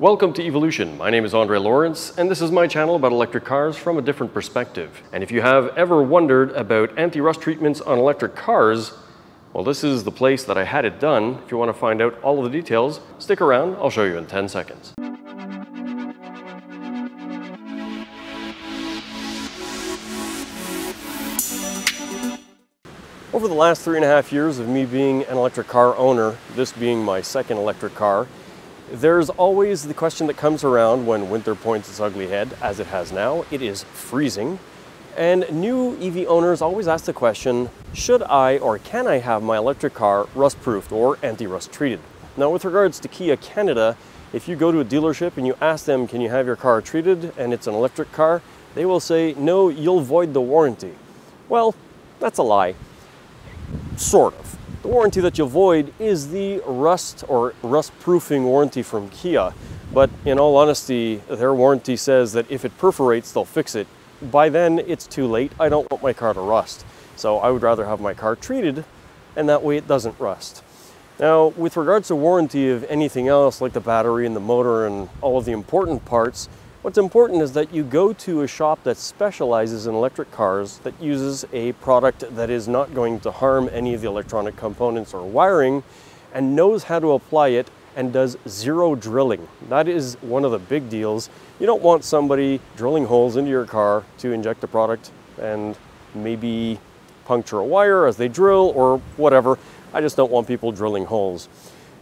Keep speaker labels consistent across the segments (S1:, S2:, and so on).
S1: Welcome to Evolution. My name is Andre Lawrence, and this is my channel about electric cars from a different perspective. And if you have ever wondered about anti-rust treatments on electric cars, well, this is the place that I had it done. If you want to find out all of the details, stick around. I'll show you in 10 seconds. Over the last three and a half years of me being an electric car owner, this being my second electric car, there's always the question that comes around when winter points its ugly head, as it has now. It is freezing. And new EV owners always ask the question, should I or can I have my electric car rust-proofed or anti-rust treated? Now with regards to Kia Canada, if you go to a dealership and you ask them, can you have your car treated and it's an electric car, they will say, no, you'll void the warranty. Well, that's a lie. Sort of. The warranty that you'll void is the rust or rust proofing warranty from Kia. But in all honesty, their warranty says that if it perforates, they'll fix it. By then, it's too late. I don't want my car to rust. So I would rather have my car treated, and that way it doesn't rust. Now, with regards to warranty of anything else, like the battery and the motor and all of the important parts, What's important is that you go to a shop that specializes in electric cars that uses a product that is not going to harm any of the electronic components or wiring and knows how to apply it and does zero drilling. That is one of the big deals. You don't want somebody drilling holes into your car to inject the product and maybe puncture a wire as they drill or whatever. I just don't want people drilling holes.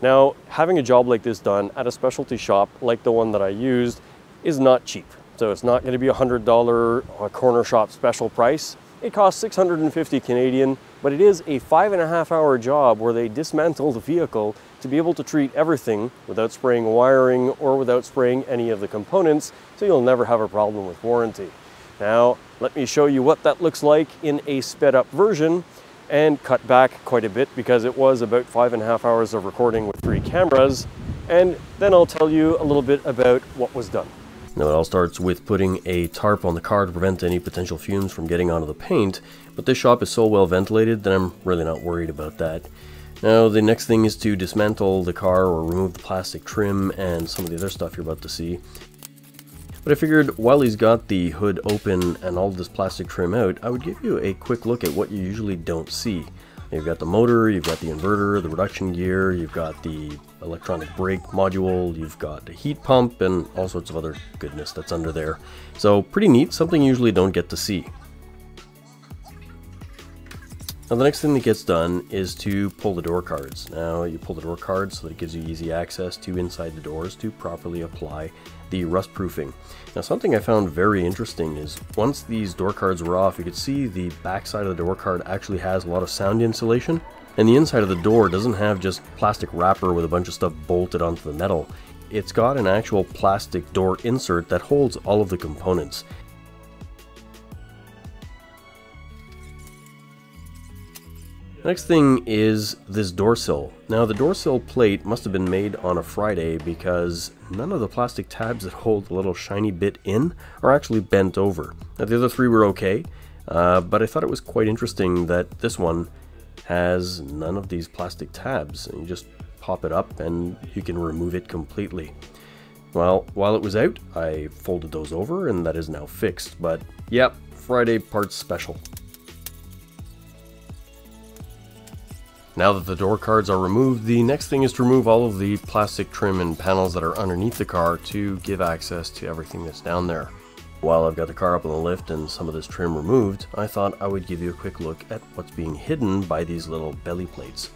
S1: Now, having a job like this done at a specialty shop like the one that I used is not cheap. So it's not going to be a $100 uh, corner shop special price. It costs 650 Canadian, but it is a five and a half hour job where they dismantle the vehicle to be able to treat everything without spraying wiring or without spraying any of the components, so you'll never have a problem with warranty. Now, let me show you what that looks like in a sped up version and cut back quite a bit because it was about five and a half hours of recording with three cameras. And then I'll tell you a little bit about what was done. Now it all starts with putting a tarp on the car to prevent any potential fumes from getting onto the paint, but this shop is so well ventilated that I'm really not worried about that. Now the next thing is to dismantle the car or remove the plastic trim and some of the other stuff you're about to see. But I figured while he's got the hood open and all this plastic trim out, I would give you a quick look at what you usually don't see. You've got the motor, you've got the inverter, the reduction gear, you've got the electronic brake module, you've got a heat pump, and all sorts of other goodness that's under there. So pretty neat, something you usually don't get to see. Now the next thing that gets done is to pull the door cards. Now you pull the door cards so that it gives you easy access to inside the doors to properly apply the rust proofing. Now something I found very interesting is once these door cards were off, you could see the back side of the door card actually has a lot of sound insulation. And the inside of the door doesn't have just plastic wrapper with a bunch of stuff bolted onto the metal. It's got an actual plastic door insert that holds all of the components. Next thing is this door sill. Now the door sill plate must have been made on a Friday because none of the plastic tabs that hold the little shiny bit in are actually bent over. Now the other three were okay, uh, but I thought it was quite interesting that this one has none of these plastic tabs. And you just pop it up and you can remove it completely. Well, while it was out, I folded those over and that is now fixed, but yep, Friday parts special. Now that the door cards are removed, the next thing is to remove all of the plastic trim and panels that are underneath the car to give access to everything that's down there. While I've got the car up on the lift and some of this trim removed, I thought I would give you a quick look at what's being hidden by these little belly plates.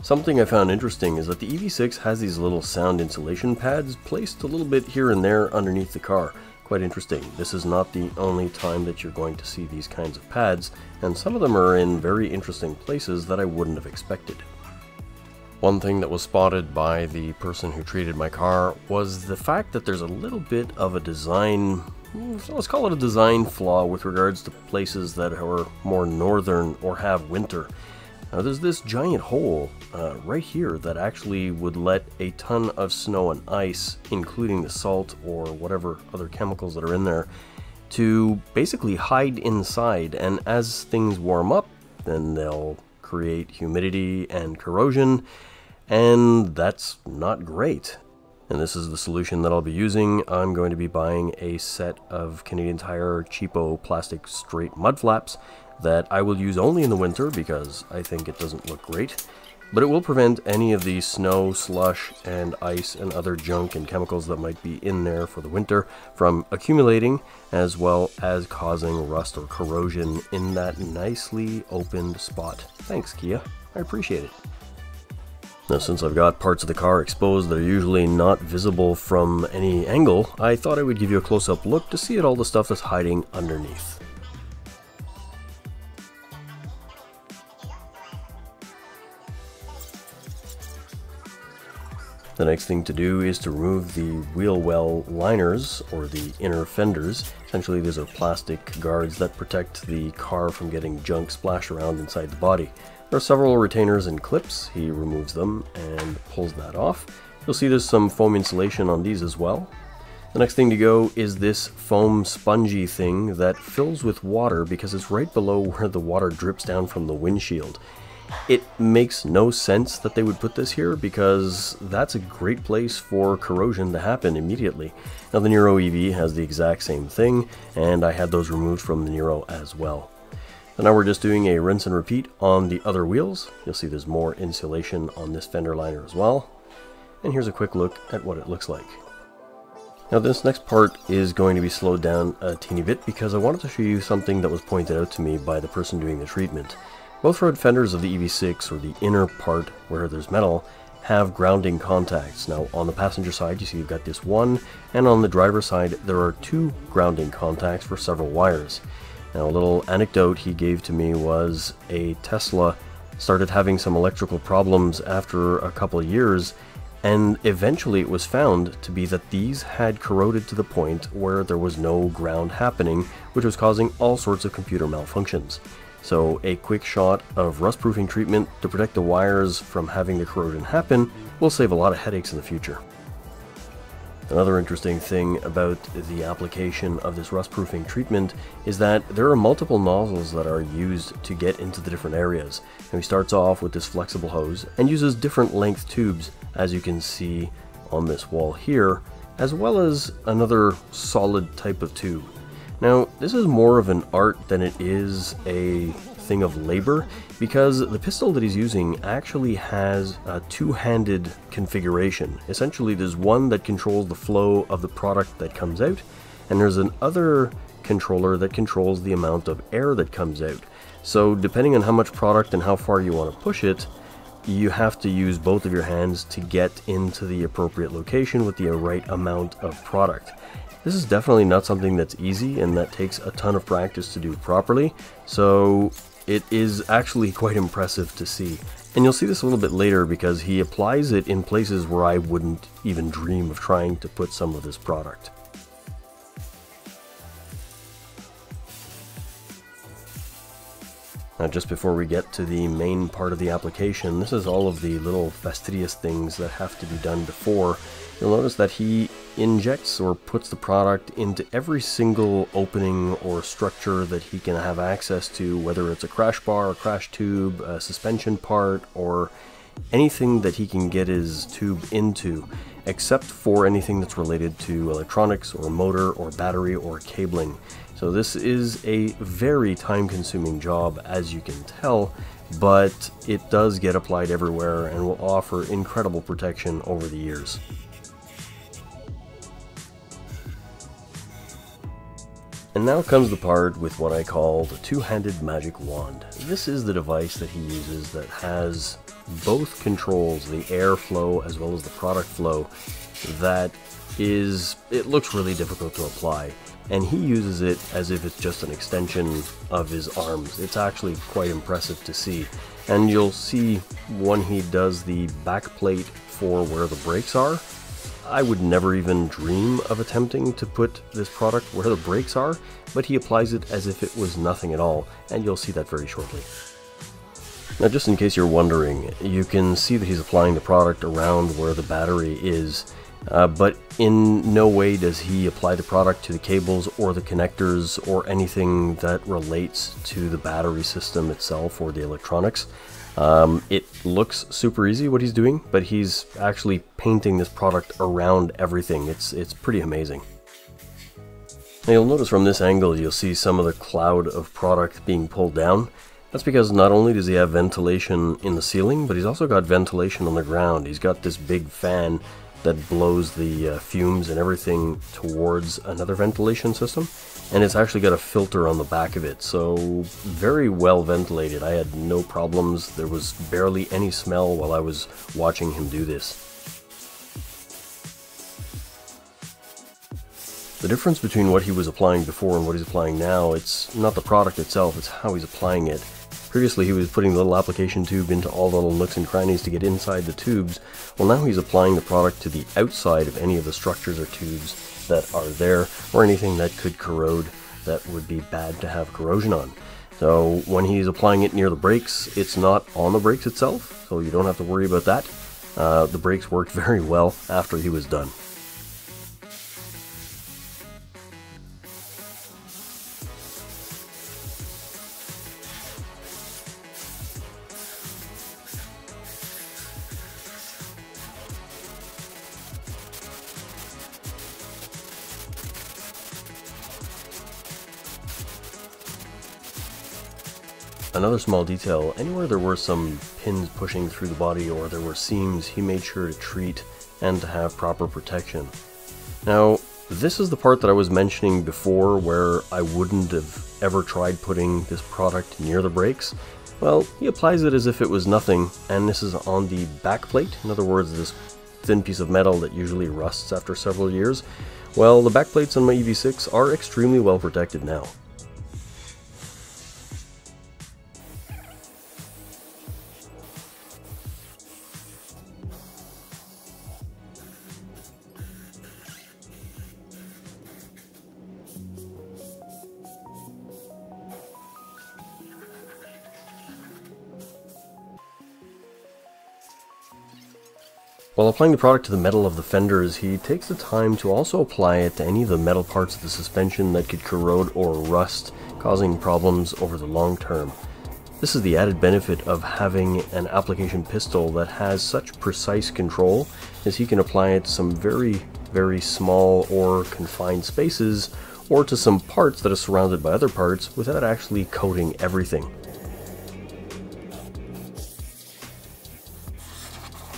S1: Something I found interesting is that the EV6 has these little sound insulation pads placed a little bit here and there underneath the car, quite interesting. This is not the only time that you're going to see these kinds of pads, and some of them are in very interesting places that I wouldn't have expected. One thing that was spotted by the person who treated my car was the fact that there's a little bit of a design, let's call it a design flaw with regards to places that are more northern or have winter. Now there's this giant hole uh, right here that actually would let a ton of snow and ice, including the salt or whatever other chemicals that are in there, to basically hide inside. And as things warm up, then they'll create humidity and corrosion, and that's not great. and this is the solution that I'll be using. I'm going to be buying a set of Canadian Tire cheapo plastic straight mud flaps that I will use only in the winter because I think it doesn't look great. But it will prevent any of the snow, slush, and ice and other junk and chemicals that might be in there for the winter from accumulating, as well as causing rust or corrosion in that nicely opened spot. Thanks, Kia. I appreciate it. Now, since I've got parts of the car exposed that are usually not visible from any angle, I thought I would give you a close-up look to see at all the stuff that's hiding underneath. The next thing to do is to remove the wheel well liners or the inner fenders. Essentially these are plastic guards that protect the car from getting junk splashed around inside the body. There are several retainers and clips. He removes them and pulls that off. You'll see there's some foam insulation on these as well. The next thing to go is this foam spongy thing that fills with water because it's right below where the water drips down from the windshield. It makes no sense that they would put this here because that's a great place for corrosion to happen immediately. Now the Niro EV has the exact same thing and I had those removed from the Niro as well. So now we're just doing a rinse and repeat on the other wheels. You'll see there's more insulation on this fender liner as well. And here's a quick look at what it looks like. Now this next part is going to be slowed down a teeny bit because I wanted to show you something that was pointed out to me by the person doing the treatment. Both front fenders of the EV6, or the inner part where there's metal, have grounding contacts. Now on the passenger side you see you've got this one, and on the driver's side there are two grounding contacts for several wires. Now a little anecdote he gave to me was a Tesla started having some electrical problems after a couple of years and eventually it was found to be that these had corroded to the point where there was no ground happening, which was causing all sorts of computer malfunctions. So a quick shot of rust-proofing treatment to protect the wires from having the corrosion happen will save a lot of headaches in the future. Another interesting thing about the application of this rust-proofing treatment is that there are multiple nozzles that are used to get into the different areas. And he starts off with this flexible hose and uses different length tubes as you can see on this wall here, as well as another solid type of tube. Now, this is more of an art than it is a thing of labor because the pistol that he's using actually has a two-handed configuration. Essentially, there's one that controls the flow of the product that comes out, and there's another controller that controls the amount of air that comes out. So depending on how much product and how far you want to push it, you have to use both of your hands to get into the appropriate location with the right amount of product. This is definitely not something that's easy and that takes a ton of practice to do properly, so it is actually quite impressive to see. And you'll see this a little bit later because he applies it in places where I wouldn't even dream of trying to put some of this product. Now just before we get to the main part of the application, this is all of the little fastidious things that have to be done before. You'll notice that he injects or puts the product into every single opening or structure that he can have access to, whether it's a crash bar, a crash tube, a suspension part, or anything that he can get his tube into, except for anything that's related to electronics or motor or battery or cabling. So this is a very time consuming job as you can tell, but it does get applied everywhere and will offer incredible protection over the years. And now comes the part with what I call the two-handed magic wand. This is the device that he uses that has both controls, the airflow as well as the product flow, that is, it looks really difficult to apply. And he uses it as if it's just an extension of his arms. It's actually quite impressive to see. And you'll see when he does the back plate for where the brakes are, I would never even dream of attempting to put this product where the brakes are, but he applies it as if it was nothing at all, and you'll see that very shortly. Now just in case you're wondering, you can see that he's applying the product around where the battery is, uh, but in no way does he apply the product to the cables or the connectors or anything that relates to the battery system itself or the electronics. Um, it looks super easy what he's doing, but he's actually painting this product around everything. It's, it's pretty amazing. Now you'll notice from this angle you'll see some of the cloud of product being pulled down. That's because not only does he have ventilation in the ceiling, but he's also got ventilation on the ground. He's got this big fan that blows the uh, fumes and everything towards another ventilation system and it's actually got a filter on the back of it so very well ventilated. I had no problems. There was barely any smell while I was watching him do this. The difference between what he was applying before and what he's applying now it's not the product itself it's how he's applying it. Previously he was putting the little application tube into all the little nooks and crannies to get inside the tubes. Well now he's applying the product to the outside of any of the structures or tubes that are there or anything that could corrode that would be bad to have corrosion on. So when he's applying it near the brakes, it's not on the brakes itself, so you don't have to worry about that. Uh, the brakes worked very well after he was done. Another small detail, anywhere there were some pins pushing through the body or there were seams, he made sure to treat and to have proper protection. Now, this is the part that I was mentioning before where I wouldn't have ever tried putting this product near the brakes. Well, he applies it as if it was nothing, and this is on the back plate, in other words, this thin piece of metal that usually rusts after several years. Well, the back plates on my EV6 are extremely well protected now. While applying the product to the metal of the fenders, he takes the time to also apply it to any of the metal parts of the suspension that could corrode or rust, causing problems over the long term. This is the added benefit of having an application pistol that has such precise control as he can apply it to some very, very small or confined spaces or to some parts that are surrounded by other parts without actually coating everything.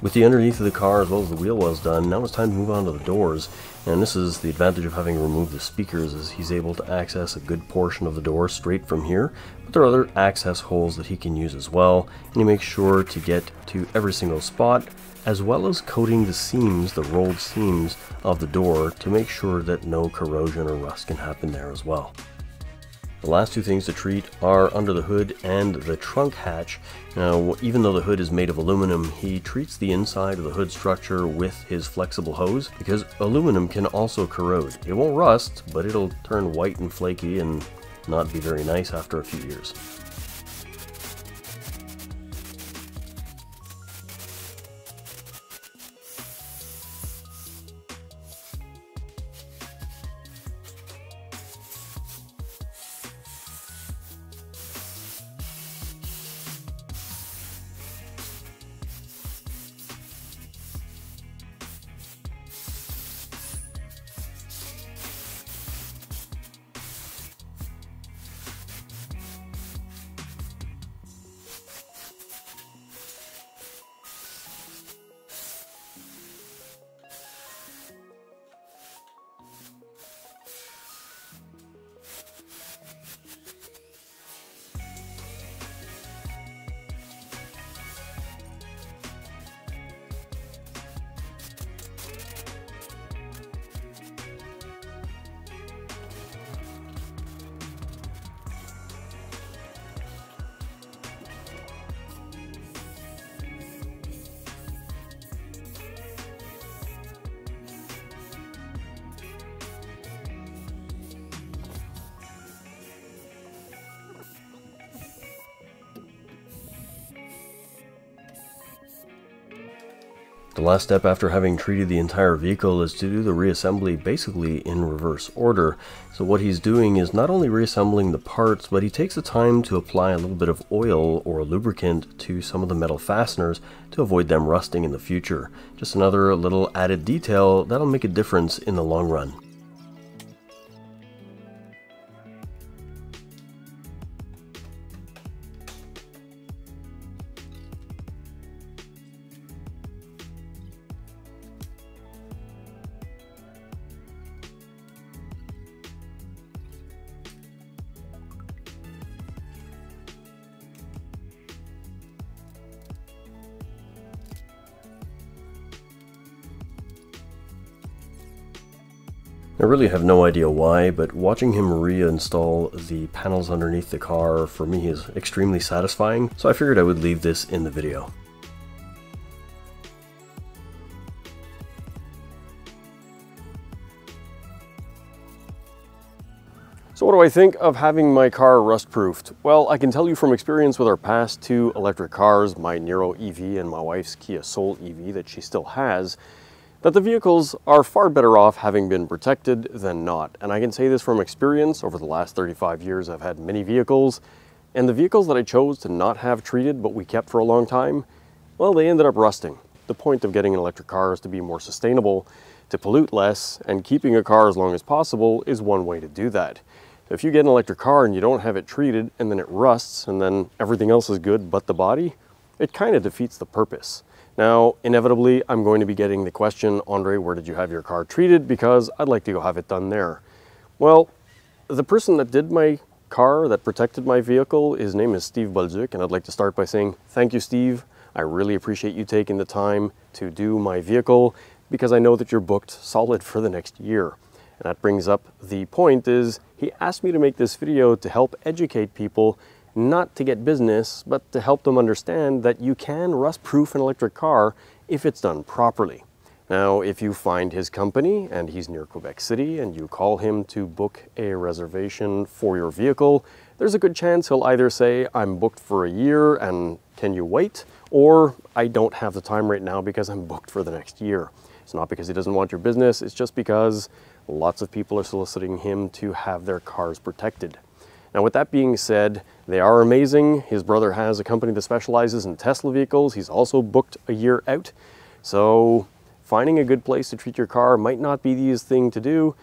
S1: With the underneath of the car as well as the wheel wells done, now it's time to move on to the doors. And this is the advantage of having removed the speakers is he's able to access a good portion of the door straight from here. But there are other access holes that he can use as well. And he makes sure to get to every single spot as well as coating the seams, the rolled seams of the door to make sure that no corrosion or rust can happen there as well. The last two things to treat are under the hood and the trunk hatch. Now, even though the hood is made of aluminum, he treats the inside of the hood structure with his flexible hose because aluminum can also corrode. It won't rust, but it'll turn white and flaky and not be very nice after a few years. The last step after having treated the entire vehicle is to do the reassembly basically in reverse order. So what he's doing is not only reassembling the parts, but he takes the time to apply a little bit of oil or lubricant to some of the metal fasteners to avoid them rusting in the future. Just another little added detail that'll make a difference in the long run. I really have no idea why, but watching him reinstall the panels underneath the car for me is extremely satisfying, so I figured I would leave this in the video. So what do I think of having my car rust-proofed? Well, I can tell you from experience with our past two electric cars, my Niro EV and my wife's Kia Soul EV that she still has, that the vehicles are far better off having been protected than not. And I can say this from experience. Over the last 35 years, I've had many vehicles, and the vehicles that I chose to not have treated but we kept for a long time, well, they ended up rusting. The point of getting an electric car is to be more sustainable, to pollute less, and keeping a car as long as possible is one way to do that. If you get an electric car and you don't have it treated and then it rusts and then everything else is good but the body, it kind of defeats the purpose. Now, inevitably, I'm going to be getting the question, Andre, where did you have your car treated? Because I'd like to go have it done there. Well, the person that did my car, that protected my vehicle, his name is Steve Bolduc, and I'd like to start by saying, thank you, Steve. I really appreciate you taking the time to do my vehicle because I know that you're booked solid for the next year. And that brings up the point is, he asked me to make this video to help educate people not to get business, but to help them understand that you can rust-proof an electric car if it's done properly. Now, if you find his company and he's near Quebec City and you call him to book a reservation for your vehicle, there's a good chance he'll either say, I'm booked for a year and can you wait? Or I don't have the time right now because I'm booked for the next year. It's not because he doesn't want your business, it's just because lots of people are soliciting him to have their cars protected. Now with that being said, they are amazing. His brother has a company that specializes in Tesla vehicles. He's also booked a year out. So finding a good place to treat your car might not be the easiest thing to do,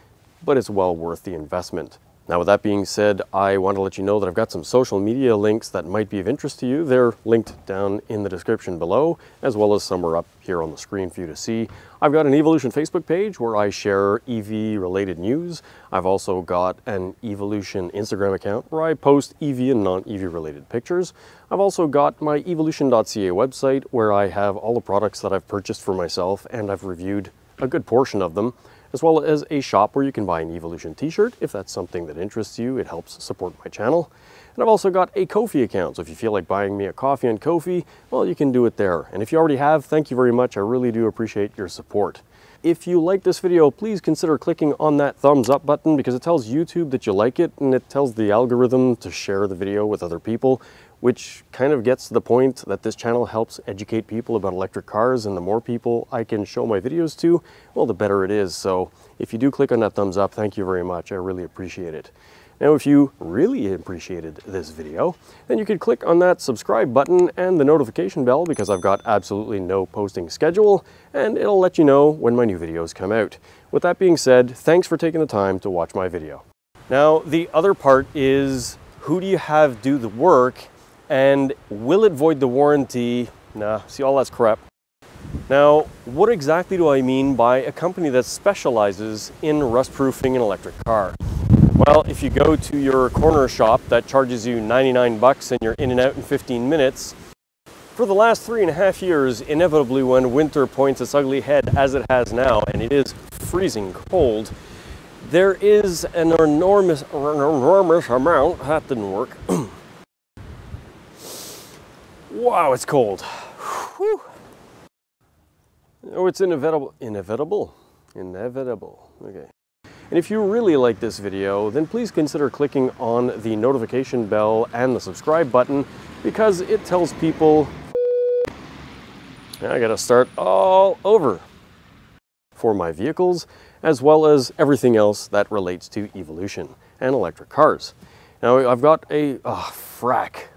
S1: but it's well worth the investment. Now with that being said, I want to let you know that I've got some social media links that might be of interest to you. They're linked down in the description below, as well as some are up here on the screen for you to see. I've got an Evolution Facebook page where I share EV related news. I've also got an Evolution Instagram account where I post EV and non-EV related pictures. I've also got my evolution.ca website where I have all the products that I've purchased for myself and I've reviewed a good portion of them as well as a shop where you can buy an Evolution t-shirt if that's something that interests you. It helps support my channel. And I've also got a Ko-fi account, so if you feel like buying me a coffee on Ko-fi, well, you can do it there. And if you already have, thank you very much. I really do appreciate your support. If you like this video, please consider clicking on that thumbs up button because it tells YouTube that you like it and it tells the algorithm to share the video with other people which kind of gets to the point that this channel helps educate people about electric cars and the more people I can show my videos to, well, the better it is. So if you do click on that thumbs up, thank you very much. I really appreciate it. Now, if you really appreciated this video, then you could click on that subscribe button and the notification bell because I've got absolutely no posting schedule and it'll let you know when my new videos come out. With that being said, thanks for taking the time to watch my video. Now, the other part is who do you have do the work and will it void the warranty? Nah, see all that's crap. Now, what exactly do I mean by a company that specializes in rust-proofing an electric car? Well, if you go to your corner shop that charges you 99 bucks and you're in and out in 15 minutes, for the last three and a half years, inevitably when winter points its ugly head as it has now, and it is freezing cold, there is an enormous, enormous amount, that didn't work, Wow, it's cold. Whew. Oh, it's inevitable. Inevitable? Inevitable. Okay. And if you really like this video, then please consider clicking on the notification bell and the subscribe button because it tells people Now I gotta start all over for my vehicles, as well as everything else that relates to evolution and electric cars. Now I've got a oh, frack